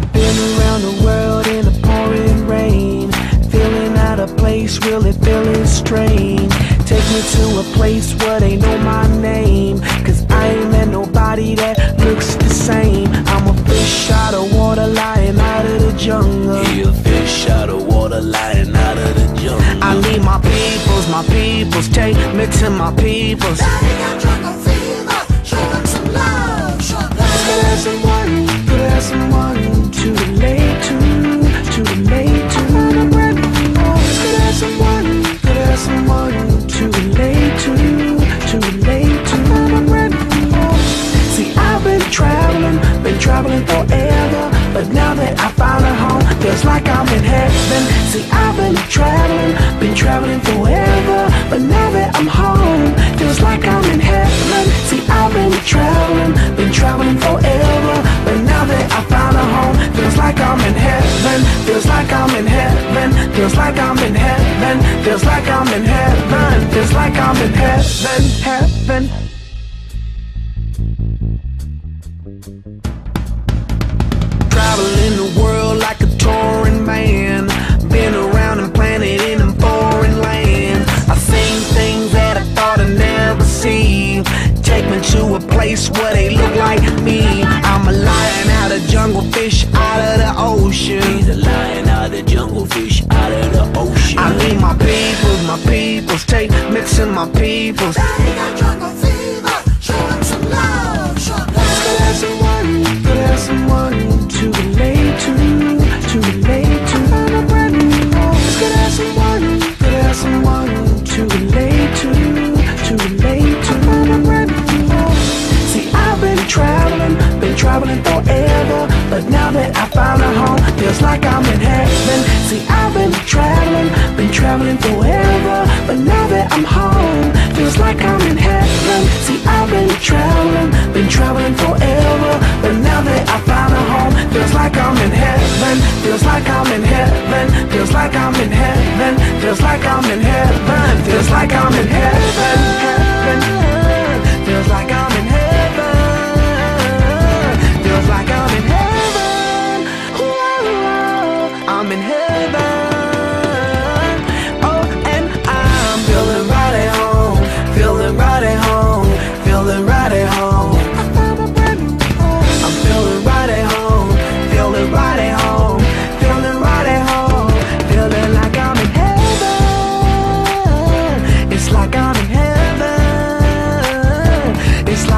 I've been around the world in the pouring rain. Feeling out of place, really feeling strange. Take me to a place where they know my name. Cause I ain't met nobody that looks the same. I'm a fish out of water, lying out of the jungle. He a fish out of water, lying out of the jungle. I need my peoples, my peoples. Take me to my peoples. Traveling, been traveling forever, but now that I'm home, feels like I'm in heaven. See, I've been traveling, been traveling forever, but now that I found a home, feels like I'm in heaven. Feels like I'm in heaven. Feels like I'm in heaven. Feels like I'm in heaven. Feels like I'm in heaven. Heaven. Traveling the world a place where they look like me. I'm a lion out of jungle, fish out of the ocean. He's a lion out of the jungle, fish out of the ocean. I need my peoples, my peoples. Take mixing my peoples. Daddy traveling forever, but now that I found a home, feels like I'm in heaven. See, I've been traveling, been traveling forever, but now that I'm home, feels like I'm in heaven. See, I've been traveling, been traveling forever, but now that I found a home, feels like I'm in heaven. Feels like I'm in heaven. Feels like I'm in heaven. Feels like I'm in heaven. Feels like I'm in heaven.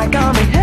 I got me